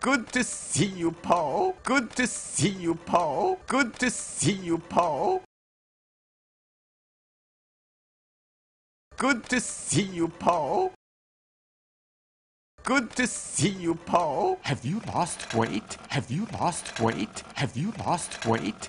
Good to see you, Po. Good to see you, Po. Good to see you, Po. Good to see you, Po. Good to see you, Po. Have you lost weight? Have you lost weight? Have you lost weight?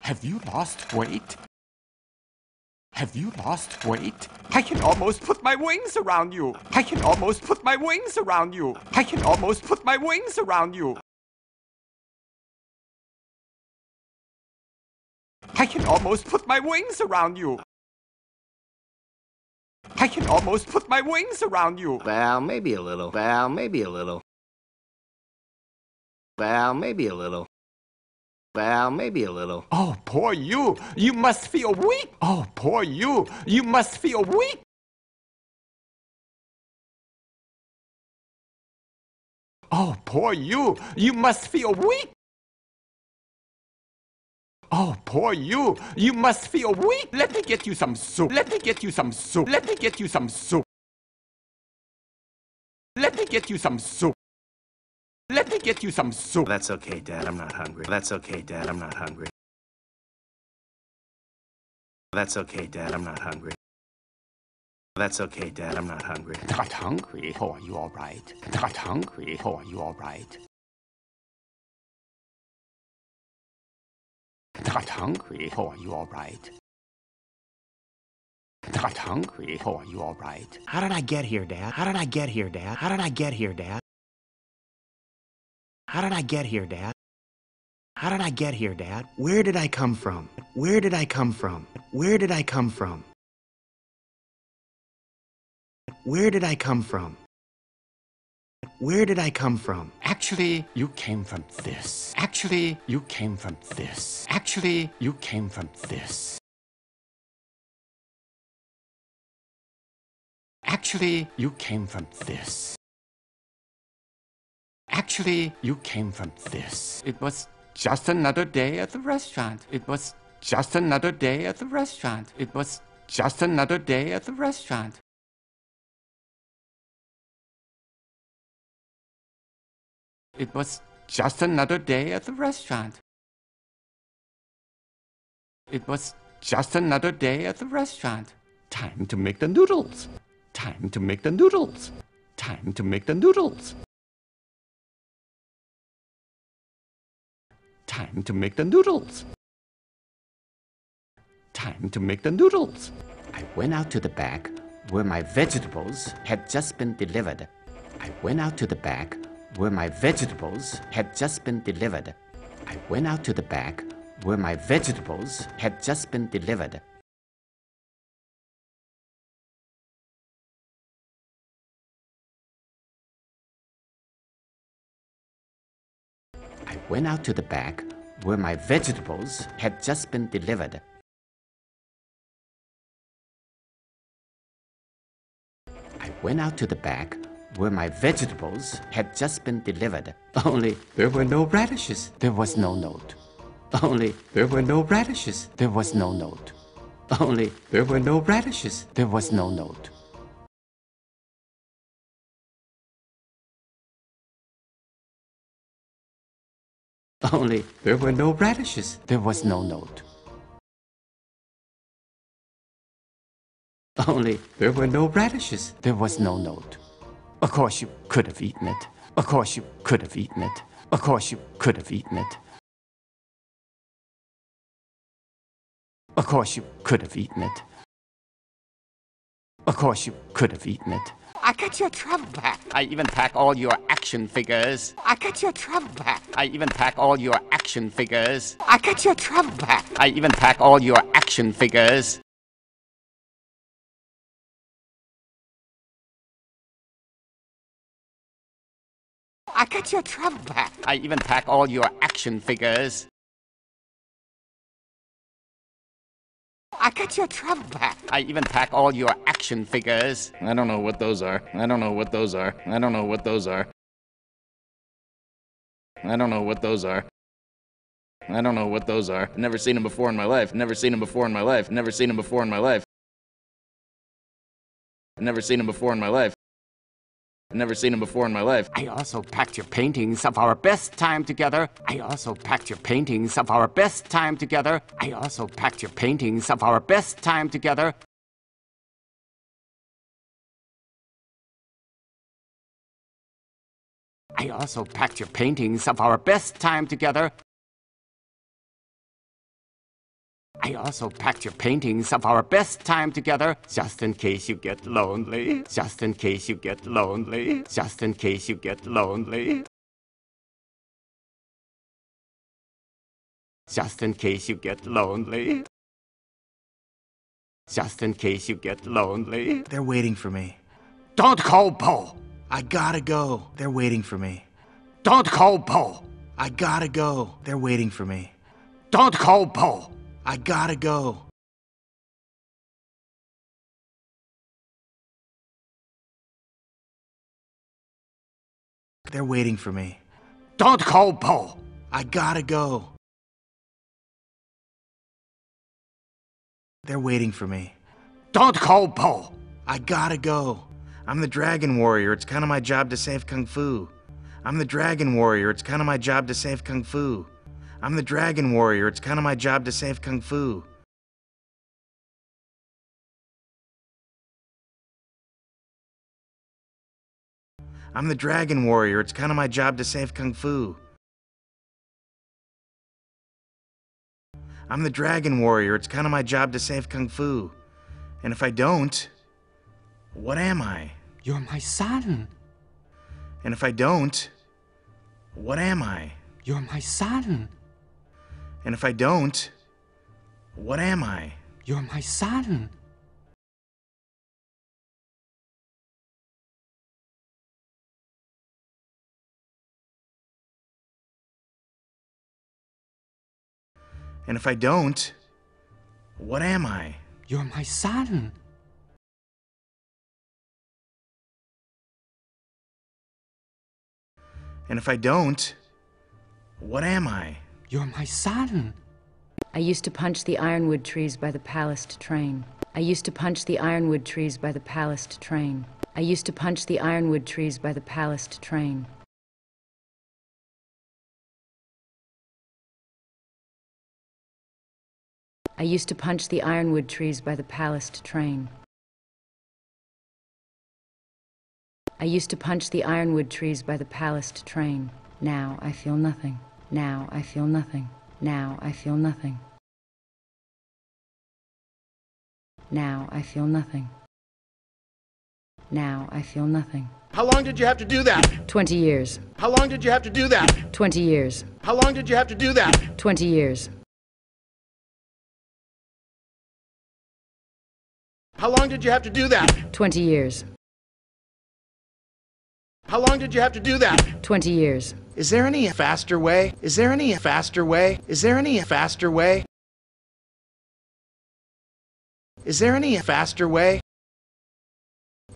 Have you lost weight? Have you lost weight? I can almost put my wings around you. I can almost put my wings around you. I can almost put my wings around you. I can almost put my wings around you. I can almost put my wings around you. Well, maybe a little. Well, maybe a little. Well, maybe a little. Well, maybe a little. Oh, poor you. You must feel weak. Oh, poor you. You must feel weak. Oh, poor you. You must feel weak. Oh, poor you. You must feel weak. Let me get you some soup. Let me get you some soup. Let me get you some soup. Let me get you some soup. Let me get you some soup. That's okay, Dad. I'm not hungry. That's okay, Dad. I'm not hungry. That's okay, Dad. I'm not hungry. That's okay, Dad. I'm not hungry. Not hungry. Oh, are you all right? Not hungry. Oh, are you all right? Not hungry. Oh, are you all right? Not hungry. Oh, are you all right? How did I get here, Dad? How did I get here, Dad? How did I get here, Dad? How did I get here, Dad? How did I get here, Dad? Where did I come from? Where did I come from? Where did I come from? Where did I come from? Where did I come from? Actually, you came from this. Actually, you came from this. Actually, you came from this. Actually, you came from this. Actually, you came from this. It was just another day at the restaurant. It was just another day at the restaurant. It was just another day at the restaurant. It was just another day at the restaurant. It was just another day at the restaurant. Time to make the noodles. Time to make the noodles. Time to make the noodles. Time to make the noodles. Time to make the noodles. I went out to the back where my vegetables had just been delivered. I went out to the back where my vegetables had just been delivered. I went out to the back where my vegetables had just been delivered. I went out to the back where my vegetables had just been delivered. I went out to the back where my vegetables had just been delivered. Only there were no radishes. There was no note. Only there were no radishes. There was no note. Only there were no radishes. There was no note. Only there were no radishes. There was no note. Only there were no radishes. There was no note. Of course, you could have eaten it. Of course, you could have eaten it. Of course, you could have eaten it. Of course, you could have eaten it. Of course, you could have eaten it. I got your travel back. I even pack all your action figures. I got your travel back. I even pack all your action figures. I got your travel back. I even pack all your action figures. I got your trunk back. I even pack all your action figures. I got your travel pack. I even pack all your action figures. I don't know what those are. I don't know what those are. I don't know what those are. I don't know what those are. I don't know what those are. Never seen them before in my life. Never seen them before in my life. Never seen them before in my life. Never seen them before in my life. I've never seen him before in my life. I also packed your paintings of our best time together. I also packed your paintings of our best time together. I also packed your paintings of our best time together. I also packed your paintings of our best time together. I also packed your paintings of our best time together, just in case you get lonely, just in case you get lonely, just in case you get lonely. Just in case you get lonely. Just in case you get lonely. They're waiting for me. Don't call Po! I gotta go. They're waiting for me. Don't call Po! I gotta go. They're waiting for me. Don't call Po! I gotta go. They're waiting for me. Don't call Po. I gotta go. They're waiting for me. Don't call Po. I gotta go. I'm the Dragon Warrior. It's kind of my job to save Kung Fu. I'm the Dragon Warrior. It's kind of my job to save Kung Fu. I'm the Dragon Warrior. It's kind of my job to save Kung Fu. I'm the Dragon Warrior. It's kind of my job to save Kung Fu. I'm the Dragon Warrior. It's kind of my job to save Kung Fu. And if I don't, what am I? You're my son. And if I don't, what am I? You're my son. And if I don't, what am I? You're my son. And if I don't, what am I? You're my son. And if I don't, what am I? You're my son. I used to punch the ironwood trees by the palace to train. I used to punch the ironwood trees by the palace to train. I used to punch the ironwood trees by the palace to train. I used to punch the ironwood trees by the palace to train. I used to punch the ironwood trees by the palace to train. Now I feel nothing. Now I feel nothing. Now I feel nothing. Now I feel nothing. Now I feel nothing. How long did you have to do that? Twenty years. How long did you have to do that? Twenty years. How long did you have to do that? Twenty years. How long did you have to do that? Twenty years. How long did you have to do that? Twenty years. Is there any faster way? Is there any faster way? Is there any faster way? Is there any faster way?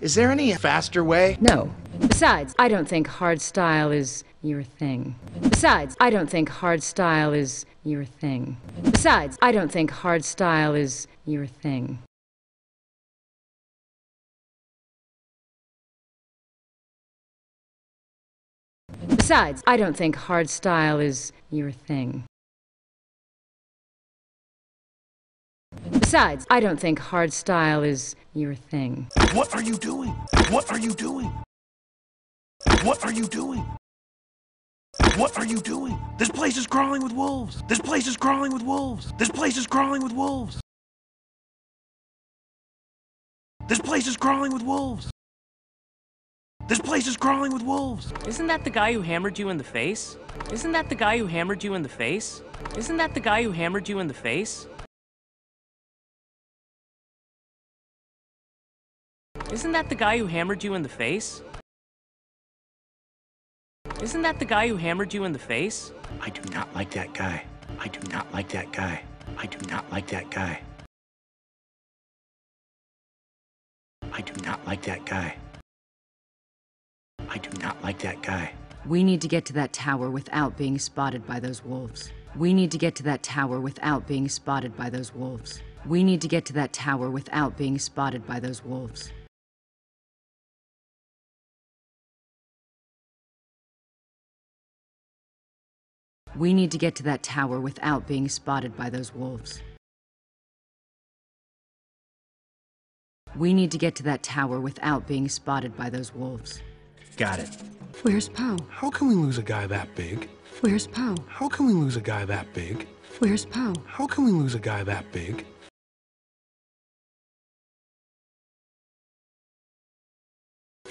Is there any faster way? No. Besides, I don't think hard style is your thing. Besides, I don't think hard style is your thing. Besides, I don't think hard style is your thing. Besides, I don't think hard style is your thing. Besides, I don't think hard style is your thing. What are you doing? What are you doing? What are you doing? What are you doing? This place is crawling with wolves. This place is crawling with wolves. This place is crawling with wolves. This place is crawling with wolves. This place is crawling with wolves. Isn't that the guy who hammered you in the face? Isn't that the guy who hammered you in the face? Isn't that the guy who hammered you in the face? Isn't that the guy who hammered you in the face? Isn't that the guy who hammered you in the face? I do not like that guy. I do not like that guy. I do not like that guy. I do not like that guy. I do not like that guy. We need to get to that tower without being spotted by those wolves. We need to get to that tower without being spotted by those wolves. We need to get to that tower without being spotted by those wolves. We need to get to that tower without being spotted by those wolves. We need to get to that tower without being spotted by those wolves. Got it. Where's Po? How can we lose a guy that big? Where's Po? How can we lose a guy that big? Where's Po? How can we lose a guy that big?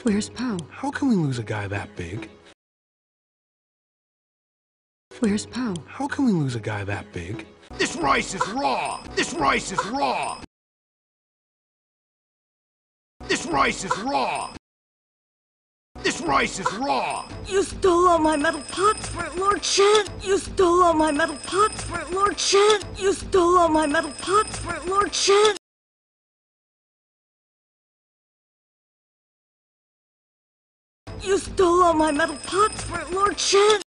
Where's Po? How can we lose a guy that big? Where's Po? How can we lose a guy that big? This rice is raw! This rice is raw! This rice is raw! This rice is raw! You stole all my metal pots for Lord Shen! You stole all my metal pots for Lord Shen! You stole all my metal pots for Lord Shen! You stole all my metal pots for Lord Shen!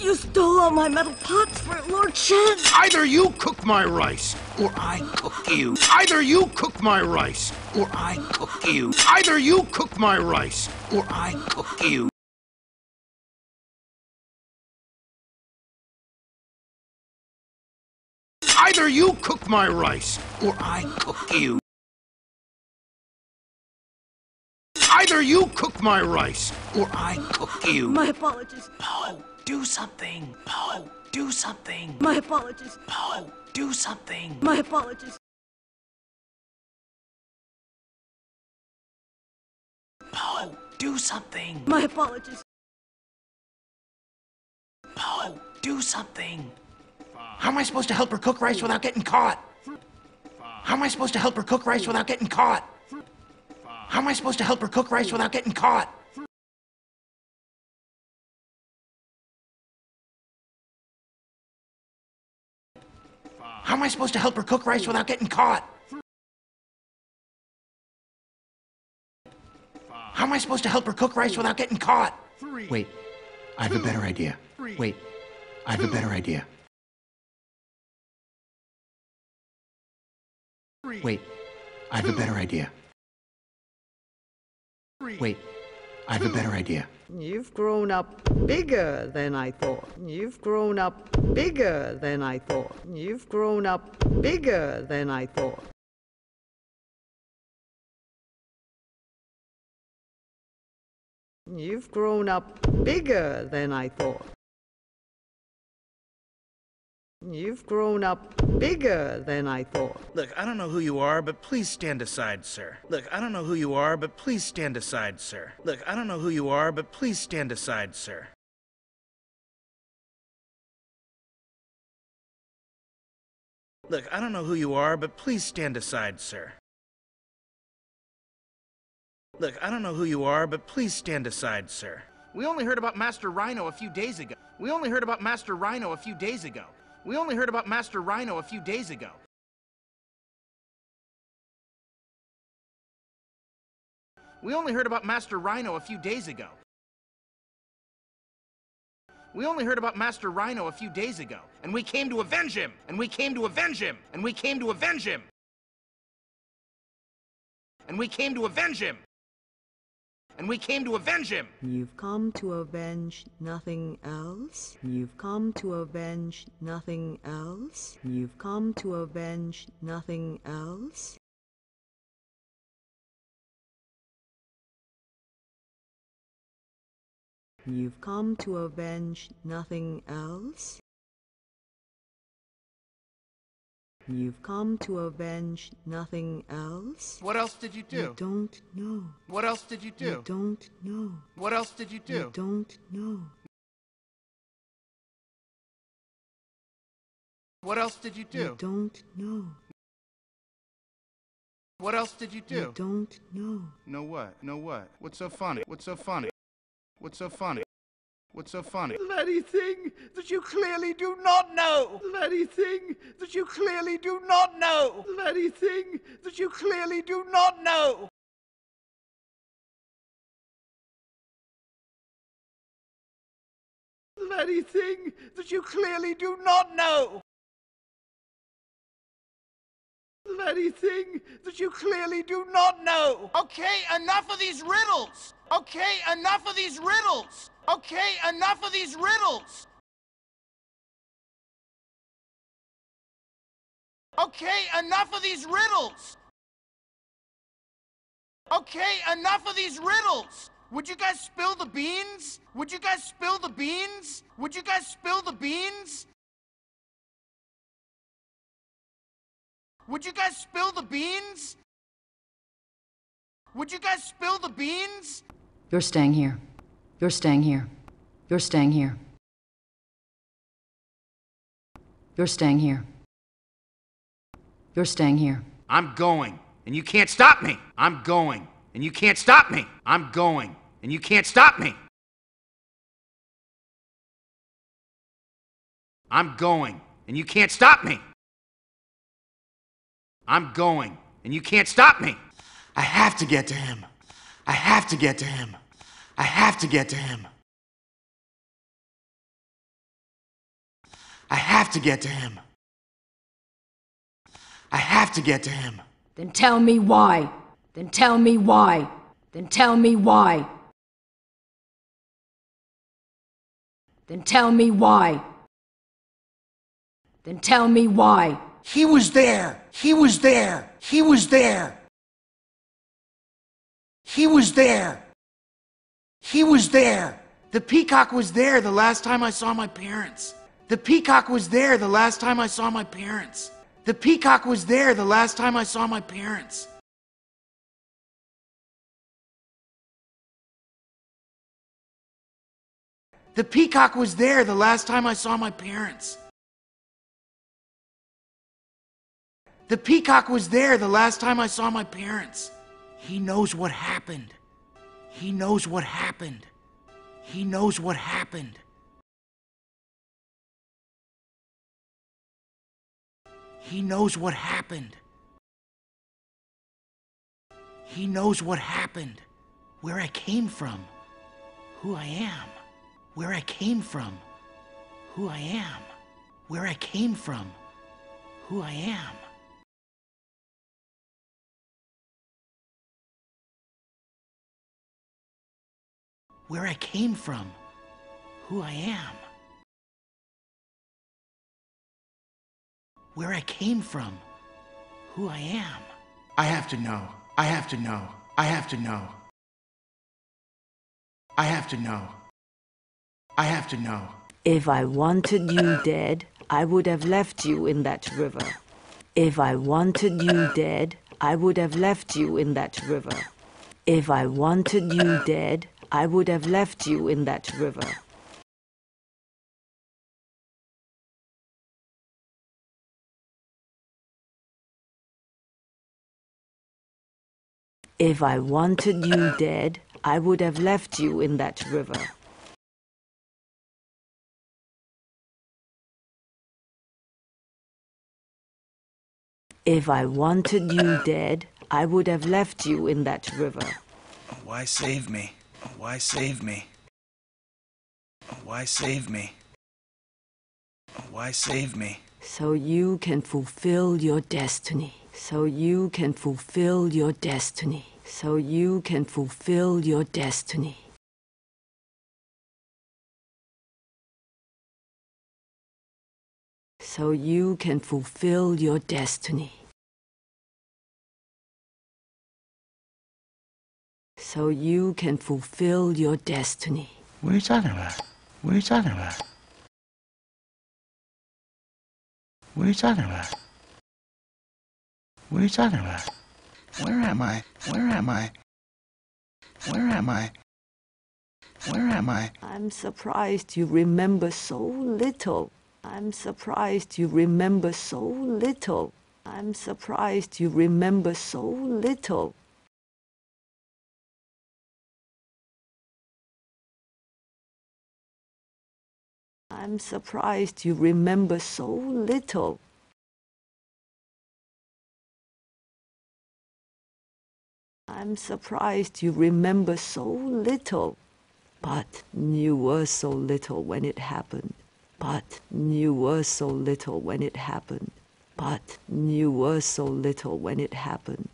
You stole all my metal pots for Lord Shen! Either you cook my rice, or I cook you. Either you cook my rice, or I cook you. Either you cook my rice, or I cook you. Either you cook my rice, or I cook you. Either you cook my rice, or I cook you. My apologies. Po, do something. Po, do something. My apologies. Po, do something. My apologies. Po, do something. My apologies. Po, do something. How am I supposed to help her cook rice without getting caught? How am I supposed to help her cook rice without getting caught? How am I supposed to help her cook rice without getting caught? Am I supposed to help her cook rice without getting caught? How am I supposed to help her cook rice without getting caught? Wait, I have a better idea. Wait, I have a better idea. Wait, I have a better idea. Wait, I have a better idea. You've grown up bigger than I thought. You've grown up bigger than I thought. You've grown up bigger than I thought. You've grown up bigger than I thought. You've grown up bigger than I thought. Look, I don't know who you are, but please stand aside, sir. Look, I don't know who you are, but please stand aside, sir. Look, I don't know who you are, but please stand aside, sir. Look, I don't know who you are, but please stand aside, sir. Look, I don't know who you are, but please stand aside, sir. We only heard about Master Rhino a few days ago. We only heard about Master Rhino a few days ago. We only heard about Master Rhino a few days ago. We only heard about Master Rhino a few days ago. We only heard about Master Rhino a few days ago, and we came to avenge him, and we came to avenge him, and we came to avenge him. And we came to avenge him. And we came to avenge him. You've come to avenge nothing else? You've come to avenge nothing else? You've come to avenge nothing else? You've come to avenge nothing else? You've come to avenge nothing else? What else did you You do? don't know. What else did you You do? don't know. What else did you You do? don't know. What else did you You do? don't know. What else did you You do? don't know. No what? No what? What's so funny? What's so funny? What's so funny? What's so funny? The very thing that you clearly do not know. The very thing that you clearly do not know. The very thing that you clearly do not know. The very thing that you clearly do not know. The very thing that you clearly do not know. Okay, enough of these riddles! Okay, enough of these riddles! Okay, enough of these riddles! Okay, enough of these riddles! Okay, enough of these riddles! Would you guys spill the beans? Would you guys spill the beans? Would you guys spill the beans? Would you guys spill the beans? Would you guys spill the beans? You're staying here. You're staying here. You're staying here. You're staying here. You're staying here. I'm going, and you can't stop me. I'm going, and you can't stop me. I'm going, and you can't stop me. I'm going, and you can't stop me. I'm going, and you can't stop me. I have to get to him. I have to get to him. I have to get to him. I have to get to him. I have to get to him. Then tell me why. Then tell me why. Then tell me why. Then tell me why. Then tell me why. He was there! He was there! He was there! He was there! He was there! The peacock was there the last time I saw my parents. The peacock was there the last time I saw my parents. The peacock was there the last time I saw my parents. The peacock was there the last time I saw my parents. The peacock was there the last time I saw my parents. He knows what happened. He knows what happened. He knows what happened. He knows what happened. He knows what happened. Where I came from. Who I am. Where I came from. Who I am. Where I came from. Who I am. Where I came from. Who I am. Where I came from. Who I am. I have to know. I have to know. I have to know. I have to know. I have to know. If I wanted you dead, I would have left you in that river. If I wanted you dead, I would have left you in that river. If I wanted you dead, I would have left you in that river. If I wanted you dead, I would have left you in that river. If I wanted you dead, I would have left you in that river. Why save me? Why save me? Why save me? Why save me? So you can fulfill your destiny. So you can fulfill your destiny. So you can fulfill your destiny. So you can fulfill your destiny. So you can fulfill your destiny. What are you talking about? What are you talking about? What are you talking about? What are you talking about? Where am I? Where am I? Where am I? Where am I? I'm surprised you remember so little. I'm surprised you remember so little. I'm surprised you remember so little. I'm surprised you remember so little. I'm surprised you remember so little. But you were so little when it happened. But you were so little when it happened. But you were so little when it happened.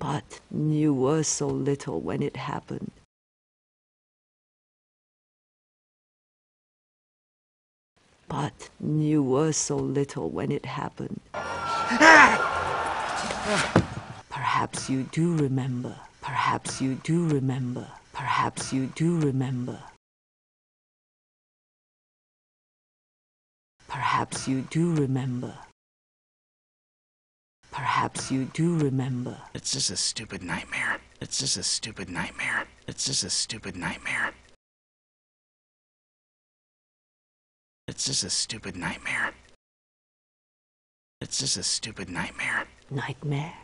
But you were so little when it happened. But you were so little when it happened. Perhaps you do remember. Perhaps you do remember. Perhaps you do remember. Perhaps you do remember. Perhaps you do remember. It's just a stupid nightmare. It's just a stupid nightmare. It's just a stupid nightmare. It's just a stupid nightmare. It's just a stupid nightmare. Nightmare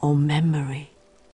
or memory?